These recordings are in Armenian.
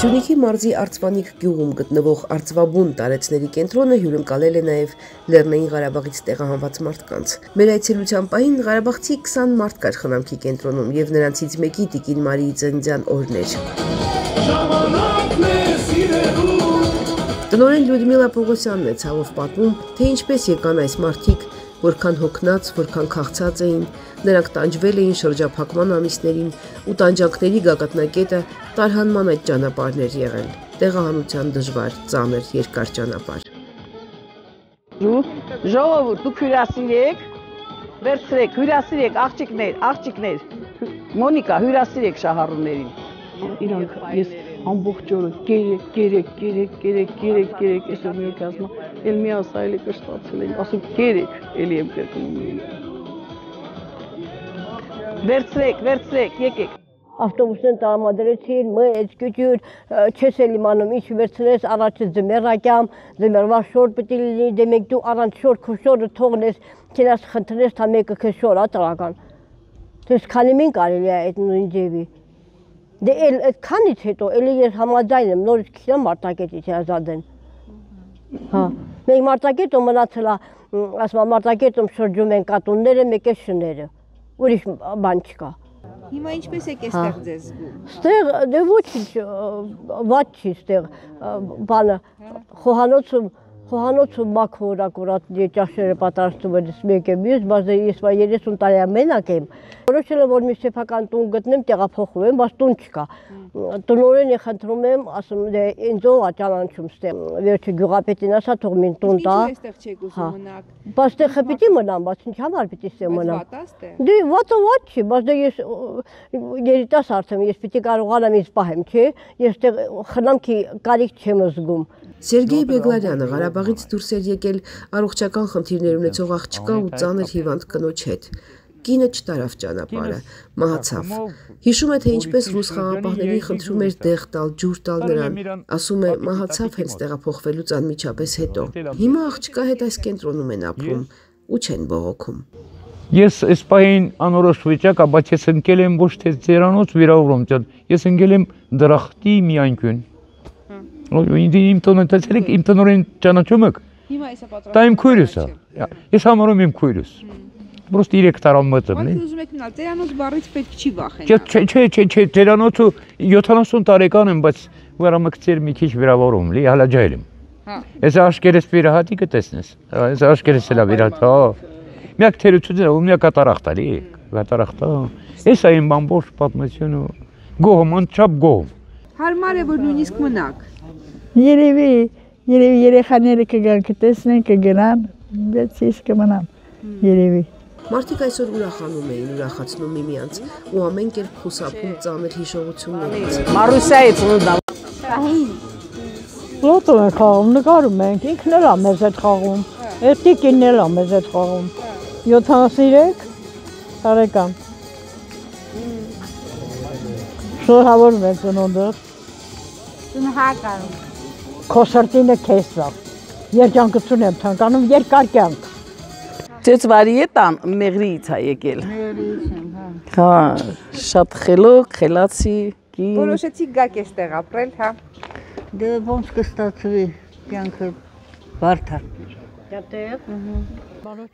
Սյունիքի մարզի Արծվանիկ գյուղում գտնվող Արծվաբուն տարեցների կենտրոնը հյուրընկալել է նաև Լեռնային Ղարաբաղից տեղահանված մարդկանց։ Մեր այցելության պահին Ղարաբաղցի 20 մարդ կար խնամքի կենտրոնում եւ նրանցից մեկի Տիկին Մարիի ծննդյան օրն էր։ Տնօրեն Լյուդմիլա Պողոսյանն է ցավով պատմում, թե ինչպես եկան այս մարդիկ, որքան հոգնած, որքան քաղցած էին, նրանք տանջվել էին շրջափակման ամիսներին ու տանջանքների գագաթնակետը տարհանման այդ ճանապարհներ եղել։ Տեղահանության դժվար, ծանր, երկար ճանապարհ։ Ժողովուրդ, դուք հյուրասիրեք, վերցրեք, հյուրասիրեք աղջիկներ, աղջիկներ։ Մոնիկա, հյուրասիրեք շահառուներին։ Իրանք ես ամբողջ օրը գերեք, գերեք, գերեք, գերեք, գերեք, գերեք, այսօր մի ասում, էլ մի ասա, էլի կշտացել են, ասում գերեք, էլի եմ կրկնում։ Վերցրեք, վերցրեք, եկեք ավտոբուսեն տրամադրեցին, մը գյուջուր չես էլ իմանում ինչ վերցնես առաջ ձմեռակյամ, ձմեռվա շոր պետք է լինի, դե մեկ դու առանց շոր քո շորը թողնես, քենաս խնդրես, թա մեկը քեզ շոր ա տրական։ Դες քանի մին կարելի է այդ նույն ձևի։ Դե էլ այդ քանից հետո էլի ես համաձայն եմ նորից քիրա մարտակետից ազատեն։ Հա, մենք մարտակետում մնացել է, ասում մարտակետում շրջում են կատունները, մեկ է շները։ Ուրիշ բան չկա։ Հիմա ինչպես եք այստեղ ձեզ զգում։ Ստեղ դե ոչինչ ված չի ստեղ բանը խոհանոցում խոհանոցը մաքուր ակուրատ ճաշերը պատրաստում են մեկ է մյուս, բայց ես 30 տարի մենակ եմ։ Որոշել եմ որ մի սեփական տուն գտնեմ, տեղափոխում եմ, բայց տուն չկա։ Տնորենի խնդրում եմ, ասում դե ինձ ով է ճանաչում ստեղ։ Վերջը գյուղապետին ասա թող մին տուն տա։ այստեղ չեք ուզում մնաք։ Բայց ստեղ պիտի մնամ, բայց ինչ համար պիտի ստեղ մնամ։ է Դե վատը ված չի, բայց դե ես երիտասարդ եմ, ես պիտի կարողանամ ինձ պահեմ, չէ։ Ես ստեղ խնամքի կարիք չեմ զգում։ Սերգեյ Բեգլարյանը Ղարաբաղից դուրս էր եկել առողջական խնդիրներ ունեցող աղջկա ու ծանր հիվանդ կնոջ հետ։ Կինը չտարավ ճանապարհը, մահացավ։ Հիշում է թե ինչպես ռուս խաղապահներին խնդրում էր դեղ տալ, ջուր տալ նրան։ Ասում է մահացավ հենց տեղափոխվելուց անմիջապես հետո։ Հիմա աղջկա հետ այս կենտրոնում են ապրում ու չեն բողոքում։ Ես այս պահին անորոշ վիճակ, բայց ես ընկել եմ ոչ թե ծերանոց վիրավորում, ես ընկել եմ դրախտի մի անկյուն։ Ինձ իմ տոնը տեսեք, իմ տնորեն ճանաչում եք։ Հիմա էսա պատրաստ։ Դա իմ քույրս է։ Ես համարում եմ քույրս։ Պրոստ 3 տարով մտում Բայց էի։ ուզում եք մնալ, ծերանոց բառից պետք չի վախենալ։ չէ, չէ, չէ, չէ, ծերանոցը 70 տարեկան եմ, բայց վերամկցեր մի քիչ վիրավորում, լի հալա ջայլ եմ։ Հա։ Ես աշկերես վիրահատի կտեսնես։ Ես աշկերես էլա վիրահատ, հա։ Միակ թերությունը ու միակ կատարախտա, լի, կատարախտա։ Էս այն բամբոշ պատմությունը գոհ, անչափ գոհ։ Հարմար է որ նույնիսկ մնաք։ Երևի, երևի երեխաները կգան կտեսնեն, կգնան, բայց ես կմնամ։ Երևի։ Մարդիկ այսօր ուրախանում էին, ուրախացնում միմյանց ու ամեն կերպ խուսափում ծանր հիշողություններից։ Մարուսյայի ծնունդա։ Լոտո են խաղում, նկարում ենք, ինքն էլ է մեզ հետ խաղում։ Այդ տիկինն էլ է մեզ հետ խաղում։ 73 տարեկան։ Շնորհավորում եմ ծնունդը։ Ծնհական։ Քո սրտինը քեզ է։ Երջանկություն եմ ցանկանում, երկար կյանք։ Ծեծ վարի է տան մեղրիից է եկել։ Հա, շատ խելոք, խելացի, կին։ Որոշեցիք գաք այստեղ ապրել, հա։ Դե ոնց կստացվի կյանքը բարդ է։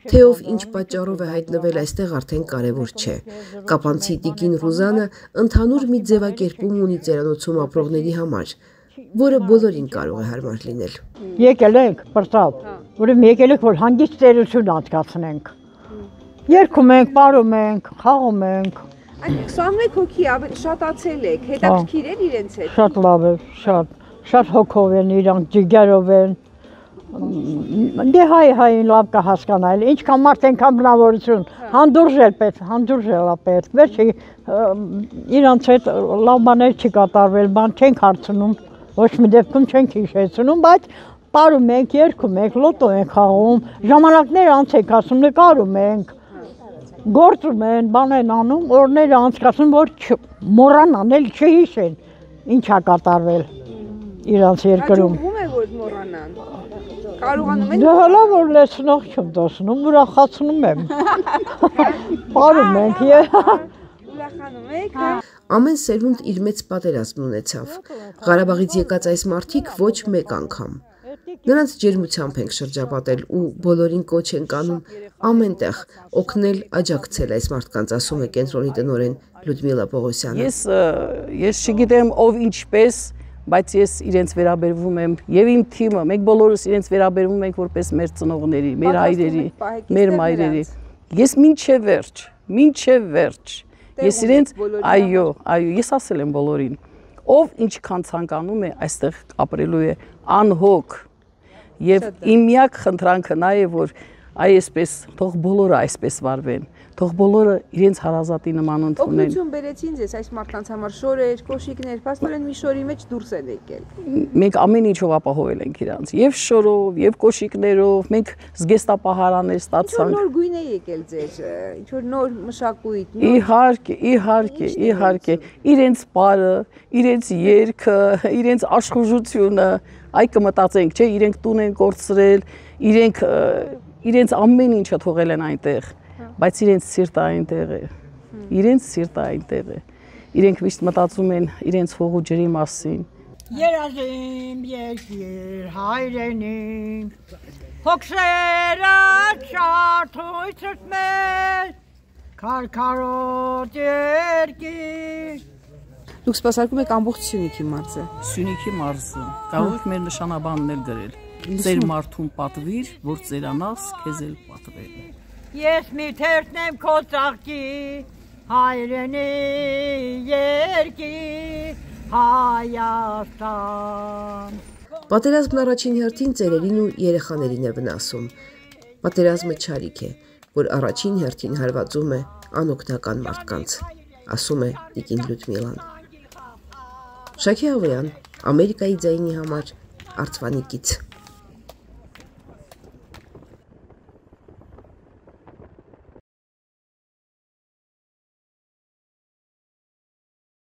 Թե ով ինչ պատճառով է հայտնվել այստեղ արդեն կարևոր չէ։ Կապանցի Տիկին Ռուզանը ընդհանուր մի ձևակերպում ունի ծերանոցում ապրողների համար, որը բոլորին կարող է հարմար լինել։ Եկել ենք, բրտավ։ Ուրեմն եկել ենք, որ հանգիստ ծերություն անցկացնենք։ Երկում ենք, ապարում ենք, խաղում ենք։ Այդ 21 հոգի ավելի շատացել եք, հետաքրքիր են իրենց հետ։ Շատ լավ է, շատ, շատ հոգով են իրանք, ջիգերով են։ Դե հայ հային լավ կհասկանալ, ինչքան մարդ ենքան բնավորություն, հանդուրժել պետք, հանդուրժել է պետք, վերջի իրանց հետ լավ բաներ չի կատարվել, բան չենք հարցնում, ոչ մի դեպքում չենք հիշեցնում, բայց պարում ենք, երկում ենք, լոտո ենք խաղում, ժամանակներ անց ենք ասում, նկարում ենք, գործում են, բան են անում, օրները անցկացնում, որ մոռանան, էլ չհիշեն, ինչ է կատարվել իրանց երկրում։ Հաջողվում է որ մոռանան։ Կարողանում են Դե հələ որ լեցնող չեմ դասնում, ուրախացնում եմ։ Պարում ենք ուրախանում եք, հա։ Ամեն սերունդ իր մեծ պատերազմն ունեցավ։ Ղարաբաղից եկած այս մարդիկ ոչ մեկ անգամ։ Նրանց ջերմությամբ ենք շրջապատել ու բոլորին կոչ ենք անում ամենտեղ օգնել, աջակցել այս մարդկանց, ասում է կենտրոնի տնօրեն Լյուդմիլա Պողոսյանը։ Ես ես չգիտեմ ով ինչպես, բայց ես իրենց վերաբերվում եմ եւ իմ թիմը, մենք բոլորս իրենց վերաբերվում ենք որպես մեր ծնողների, մեր հայրերի, մեր մայրերի։ Ես ինչե վերջ, ինչե վերջ։ Ես իրենց այո, այո, ես ասել եմ բոլորին, ով ինչքան ցանկանում է, այստեղ ապրելու է անհոգ։ Եվ իմ միակ խնդրանքը նա է, որ այսպես թող բոլորը այսպես վարվեն թող բոլորը իրենց հարազատի նման ընդունեն։ Օգնություն բերեցին ձեզ այս մարդկանց համար շորեր, կոշիկներ, փաստորեն մի շորի մեջ դուրս են եկել։ Մենք ամեն ինչով ապահովել ենք իրանց, եւ շորով, եւ կոշիկներով, մենք զգեստապահարաններ ստացանք։ Ինչ նոր գույն է եկել ձեր, ինչ որ նոր մշակույթ։ Իհարկե, իհարկե, իհարկե, իրենց բարը, իրենց երգը, իրենց աշխուժությունը, այ կմտածենք, չէ, իրենք տուն են կորցրել, իրենք իրենց ամեն ինչը թողել են այնտեղ բայց իրենց սիրտը այնտեղ է։ Իրենց սիրտը այնտեղ է։ Իրենք միշտ մտածում են իրենց հողու ջրի մասին։ Երազիմ երկիր հայրենիմ Հոգսերը չարթույցս մեր Քարքարոտ երկիր Դուք սպասարկում եք ամբողջ Սյունիքի մարզը։ Սյունիքի մարզը։ Կարող եք մեր նշանաբանն էլ գրել։ Ձեր մարդուն պատվիր, որ ծերանաս քեզ էլ պատվել։ Ես մի թերթնեմ քո ծաղկի հայրենի երկի Հայաստան Պատերազմն առաջին հերթին ծերերին ու երեխաներին է վնասում։ Պատերազմը ճարիք է, որ առաջին հերթին հարվածում է անօգնական մարդկանց, ասում է Տիկին Լյուդմիլան։ Շաքե Ավոյան, Ամերիկայի ձայնի համար Արցվանիկից